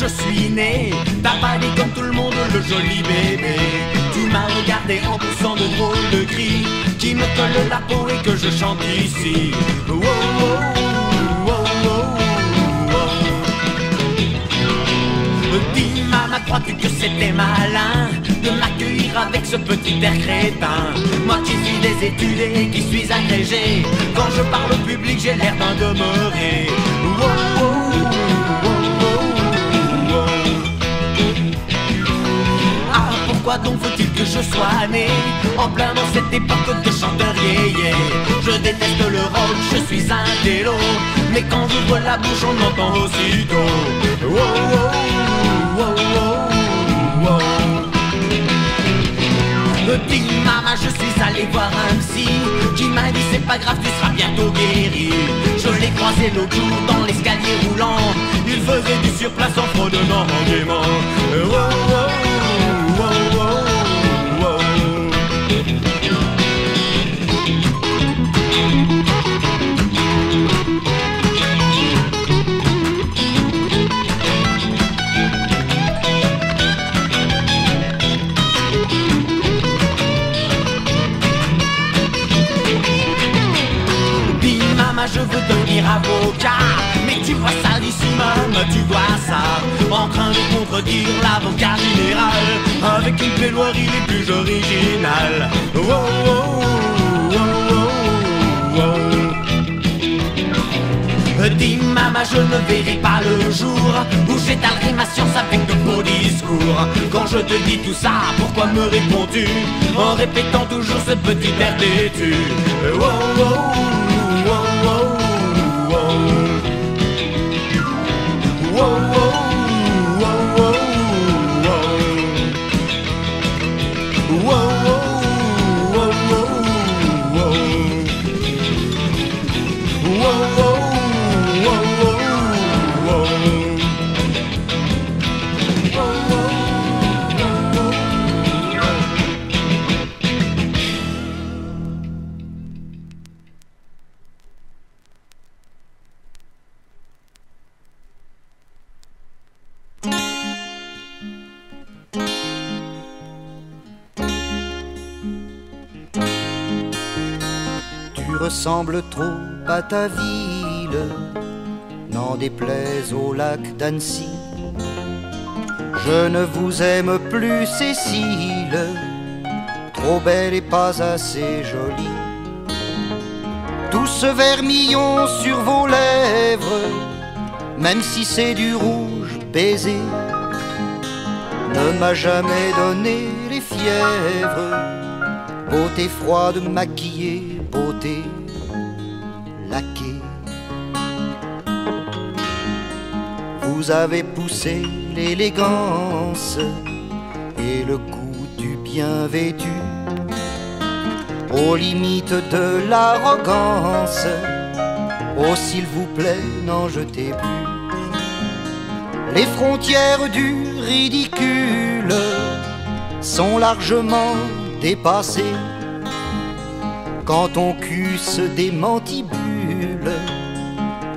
je suis né, t'as dit comme tout le monde le joli bébé. Tu m'as regardé en poussant de drôles de cris qui me collent la peau et que je chante ici. Oh, oh, oh, Dis maman, crois-tu que c'était malin de m'accueillir avec ce petit air crétin? Moi qui suis des études et qui suis agrégé, quand je parle au public j'ai l'air d'un demeuré. Pourquoi donc faut-il que je sois né? En plein dans cette époque de chanteur yé Je déteste le rock, je suis un télo, mais quand j'ouvre la bouche on entend aussitôt. Oh, oh, oh, Dis maman, je suis allé voir un psy Qui m'a dit c'est pas grave, tu seras bientôt guéri. Je l'ai croisé l'autre jour dans l'escalier roulant. Il faisait du surplace en fredonnant gaiement je veux devenir avocat. Mais tu vois ça d'ici maman tu vois ça. En train de contredire l'avocat général. Avec une plaidoirie les plus originales Oh, oh, oh, oh, oh. Dis maman je ne verrai pas le jour Où j'étalerai ma science avec de beaux discours. Quand je te dis tout ça, pourquoi me réponds-tu En répétant toujours ce petit air têtu? Oh, oh, oh, ressembles trop à ta ville, n'en déplaise au lac d'Annecy. Je ne vous aime plus, Cécile, trop belle et pas assez jolie. Tout ce vermillon sur vos lèvres, même si c'est du rouge baiser, ne m'a jamais donné les fièvres. Beauté froide, maquillée, beauté laquée. Vous avez poussé l'élégance et le goût du bien vêtu aux limites de l'arrogance. Oh, s'il vous plaît, n'en jetez plus les frontières du ridicule sont largement dépassées quand ton cul se démantibule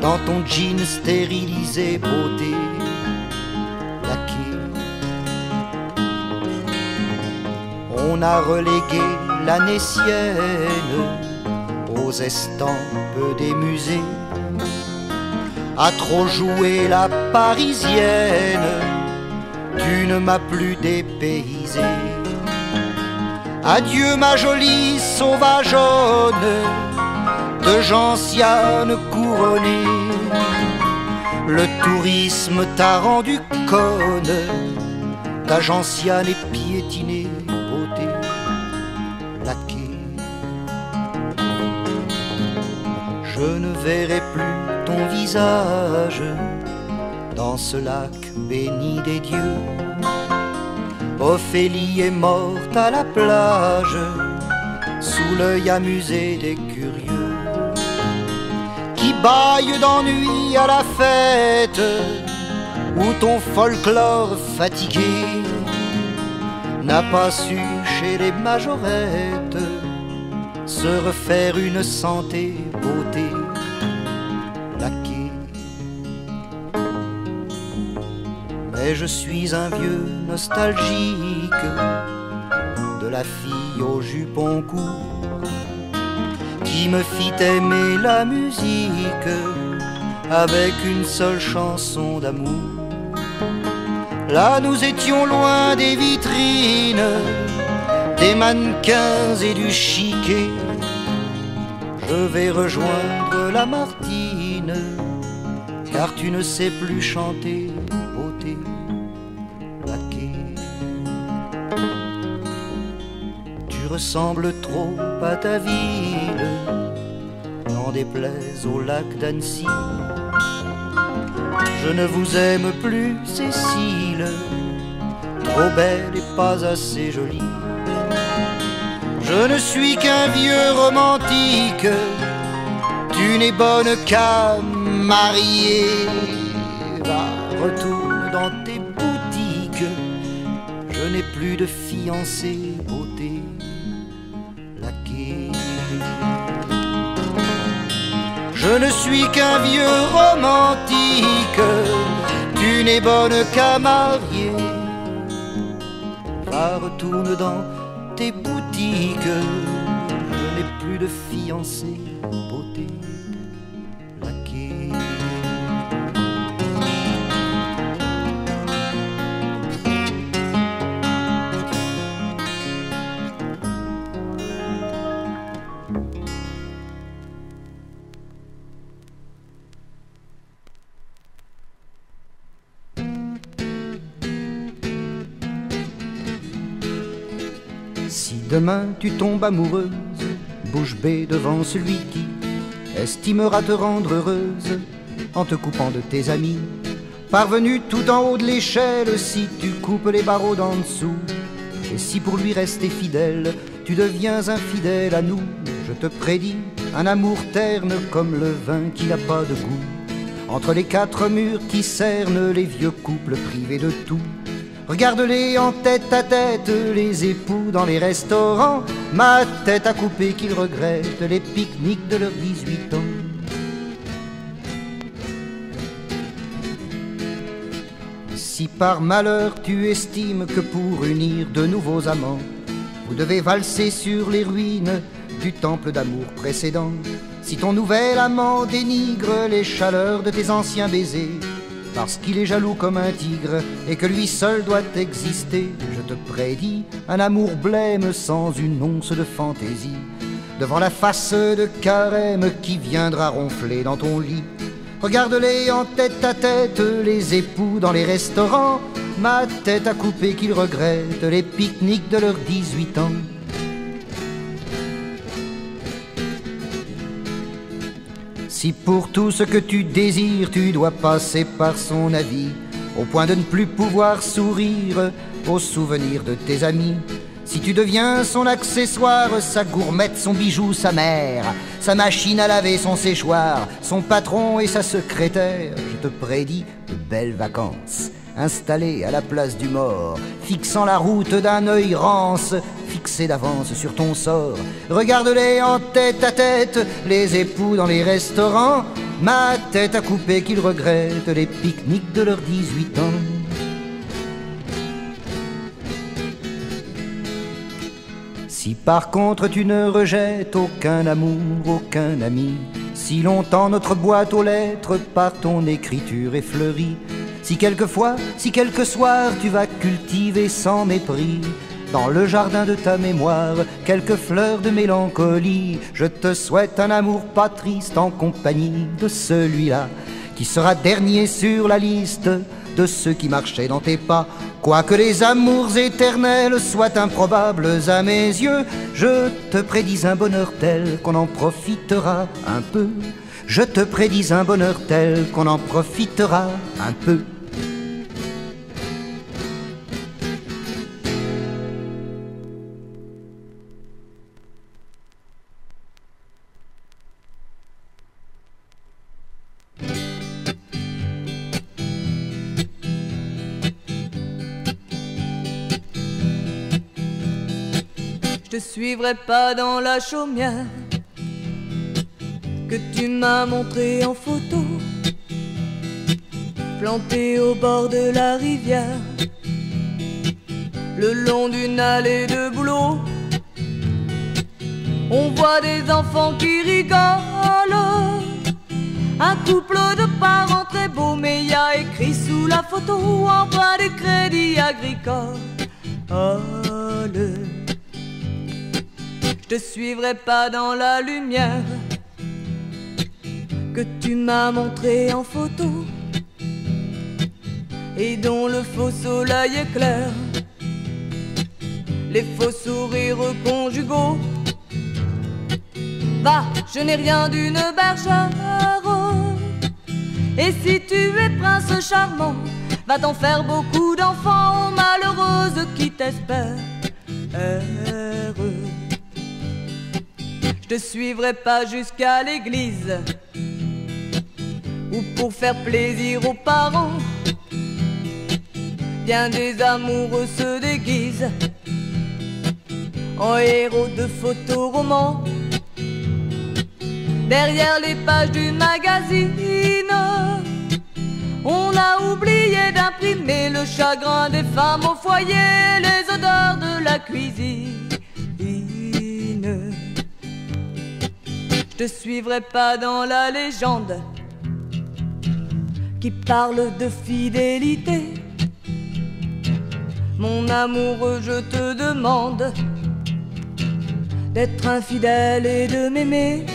dans ton jean stérilisé beauté laquée. On a relégué la Nessienne aux estampes des musées à trop jouer la parisienne, tu ne m'as plus dépaysé. Adieu ma jolie sauvageonne de gentiane couronnée. Le tourisme t'a rendu conne, ta gentiane est piétinée, beauté laquée. Je ne verrai plus ton visage dans ce lac béni des dieux. Ophélie est morte à la plage, sous l'œil amusé des curieux, qui baillent d'ennui à la fête, où ton folklore fatigué n'a pas su chez les majorettes se refaire une santé Et je suis un vieux nostalgique de la fille au jupon court qui me fit aimer la musique avec une seule chanson d'amour. Là nous étions loin des vitrines, des mannequins et du chiquet. Je vais rejoindre la Martine, car tu ne sais plus chanter, Tu ressembles trop à ta ville, n'en déplaise au lac d'Annecy. Je ne vous aime plus, Cécile, trop belle et pas assez jolie. Je ne suis qu'un vieux romantique, tu n'es bonne qu'à marier. Va, retourne dans tes boutiques, je n'ai plus de fiancé Je ne suis qu'un vieux romantique, tu n'es bonne qu'à marier. Retourne dans tes boutiques, je n'ai plus de fiancé, beauté demain tu tombes amoureuse, bouche bée devant celui qui estimera te rendre heureuse. En te coupant de tes amis. Parvenu tout en haut de l'échelle, si tu coupes les barreaux d'en dessous, et si pour lui rester fidèle, tu deviens infidèle à nous, je te prédis un amour terne comme le vin qui n'a pas de goût. Entre les quatre murs qui cernent les vieux couples privés de tout, Regarde-les en tête à tête, les époux dans les restaurants, ma tête à couper qu'ils regrettent les pique-niques de leurs 18 ans. Si par malheur tu estimes que pour unir de nouveaux amants, vous devez valser sur les ruines du temple d'amour précédent, si ton nouvel amant dénigre les chaleurs de tes anciens baisers, parce qu'il est jaloux comme un tigre et que lui seul doit exister, je te prédis un amour blême sans une once de fantaisie, devant la face de carême qui viendra ronfler dans ton lit. Regarde-les en tête à tête, les époux dans les restaurants, ma tête à couper qu'ils regrettent les pique-niques de leurs 18 ans. Si pour tout ce que tu désires, tu dois passer par son avis, au point de ne plus pouvoir sourire au souvenir de tes amis, si tu deviens son accessoire, sa gourmette, son bijou, sa mère, sa machine à laver, son séchoir, son patron et sa secrétaire, je te prédis de belles vacances installé à la place du mort, fixant la route d'un œil rance, fixé d'avance sur ton sort. Regarde-les en tête à tête, les époux dans les restaurants, ma tête à couper qu'ils regrettent les pique-niques de leurs 18 ans. Si par contre tu ne rejettes aucun amour, aucun ami, si longtemps notre boîte aux lettres par ton écriture est fleurie, si quelquefois, si quelque soir tu vas cultiver sans mépris dans le jardin de ta mémoire quelques fleurs de mélancolie, je te souhaite un amour pas triste en compagnie de celui-là qui sera dernier sur la liste de ceux qui marchaient dans tes pas. Quoique les amours éternels soient improbables à mes yeux, je te prédis un bonheur tel qu'on en profitera un peu. Je te prédis un bonheur tel qu'on en profitera un peu. Suivrai pas dans la chaumière que tu m'as montré en photo. planté au bord de la rivière, le long d'une allée de boulot. On voit des enfants qui rigolent, un couple de parents très beaux, mais y a écrit sous la photo en bas du crédit agricole. Je te suivrai pas dans la lumière que tu m'as montré en photo et dont le faux soleil éclaire les faux sourires conjugaux. Va, je n'ai rien d'une bergère. Et si tu es prince charmant, va t'en faire beaucoup d'enfants malheureuses qui t'espèrent. Je te suivrai pas jusqu'à l'église ou pour faire plaisir aux parents. Bien des amoureux se déguisent en héros de photos romans. Derrière les pages du magazine, on a oublié d'imprimer le chagrin des femmes au foyer, les odeurs de la cuisine. Je te suivrai pas dans la légende qui parle de fidélité. Mon amoureux, je te demande d'être infidèle et de m'aimer.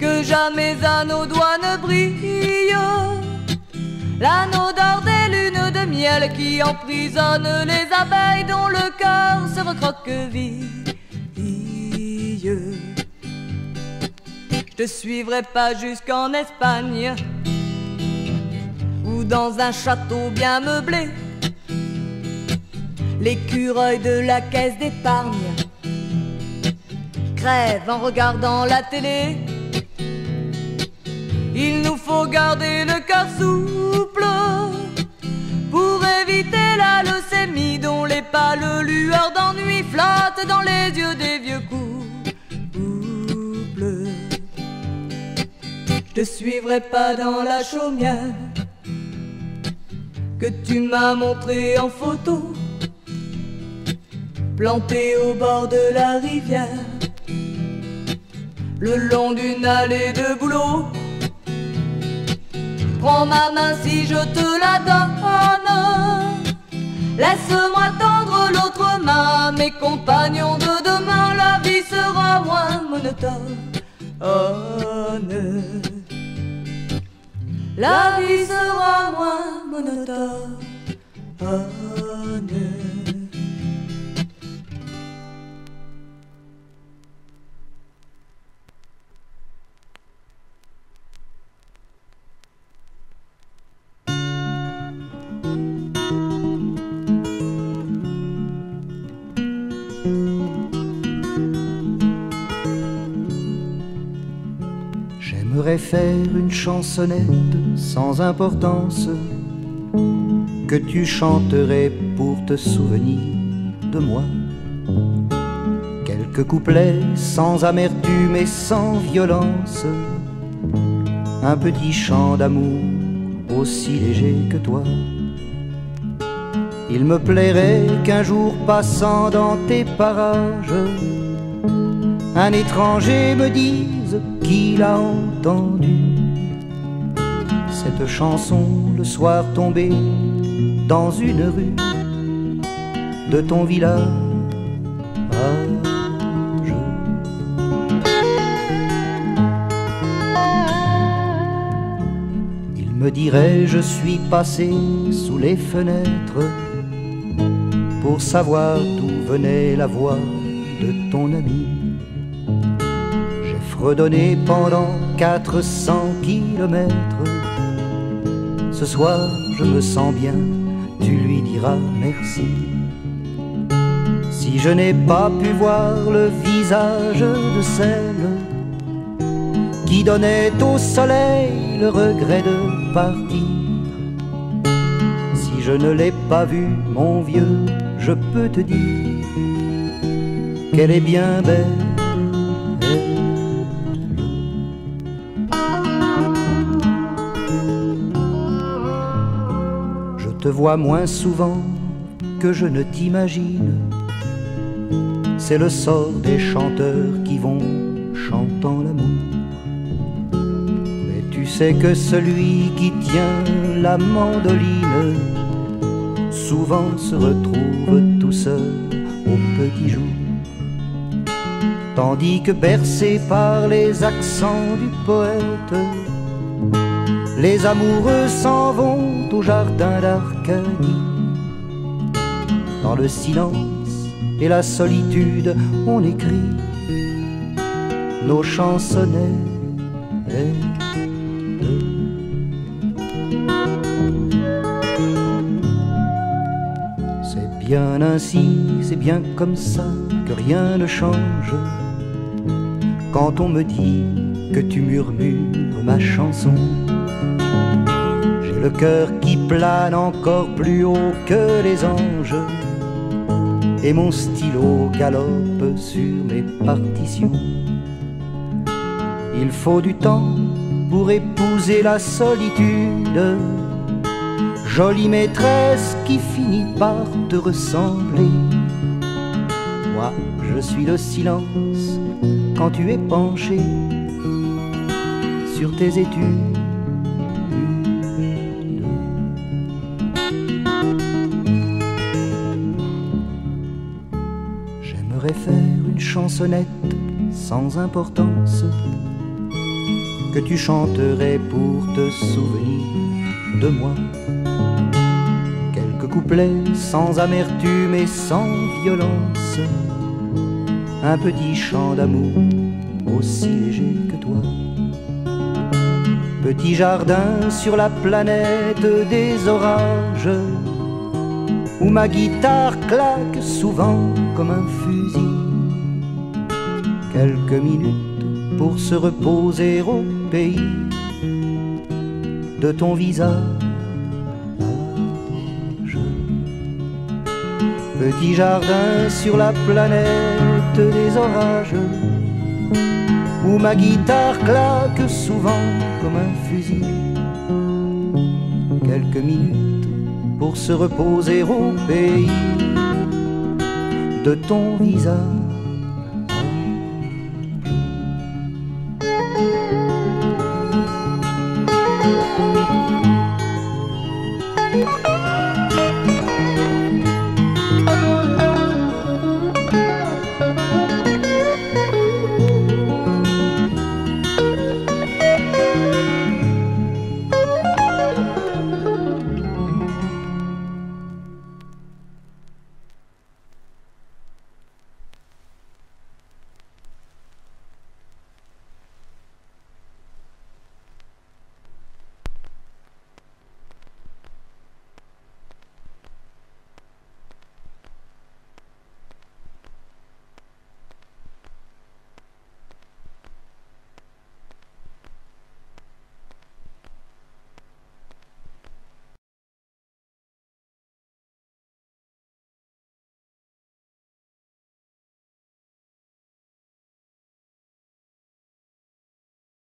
Que jamais à nos doigts ne brille l'anneau d'or des lunes de miel qui emprisonne les abeilles dont le cœur se recroqueville. Je te suivrai pas jusqu'en Espagne ou dans un château bien meublé. L'écureuil de la caisse d'épargne crève en regardant la télé. Il nous faut garder le cœur souple pour éviter la leucémie dont les pâles lueurs d'ennui flottent dans les yeux des vieux coups. Je suivrai pas dans la chaumière que tu m'as montré en photo, planté au bord de la rivière, le long d'une allée de boulot. Prends ma main si je te la donne. Laisse-moi tendre l'autre main, mes compagnons de demain, la vie sera moins monotone. Oh, la vie sera moins monotone. Faire une chansonnette sans importance que tu chanterais pour te souvenir de moi. Quelques couplets sans amertume et sans violence, un petit chant d'amour aussi léger que toi. Il me plairait qu'un jour passant dans tes parages, un étranger me dise qu'il a entendu cette chanson le soir tombé dans une rue de ton village. Il me dirait je suis passé sous les fenêtres pour savoir d'où venait la voix de ton ami redonné pendant 400 kilomètres. Ce soir, je me sens bien, tu lui diras merci. Si je n'ai pas pu voir le visage de celle qui donnait au soleil le regret de partir, si je ne l'ai pas vu, mon vieux, je peux te dire qu'elle est bien belle vois moins souvent que je ne t'imagine. C'est le sort des chanteurs qui vont chantant l'amour. Mais tu sais que celui qui tient la mandoline souvent se retrouve tout seul au petit jour. Tandis que bercé par les accents du poète, les amoureux s'en vont au jardin d'Arcadie. Dans le silence et la solitude, on écrit nos chansonnettes. C'est bien ainsi, c'est bien comme ça que rien ne change quand on me dit que tu murmures ma chanson. J'ai le cœur qui plane encore plus haut que les anges, et mon stylo galope sur mes partitions. Il faut du temps pour épouser la solitude, jolie maîtresse qui finit par te ressembler. Moi, je suis le silence quand tu es penché sur tes études. J'aimerais faire une chansonnette sans importance que tu chanterais pour te souvenir de moi. Quelques couplets sans amertume et sans violence un petit chant d'amour aussi léger que toi. Petit jardin sur la planète des orages, où ma guitare claque souvent comme un fusil. Quelques minutes pour se reposer au pays de ton visage Petit jardin sur la planète des orages, où ma guitare claque souvent comme un fusil. Quelques minutes pour se reposer au pays de ton visage.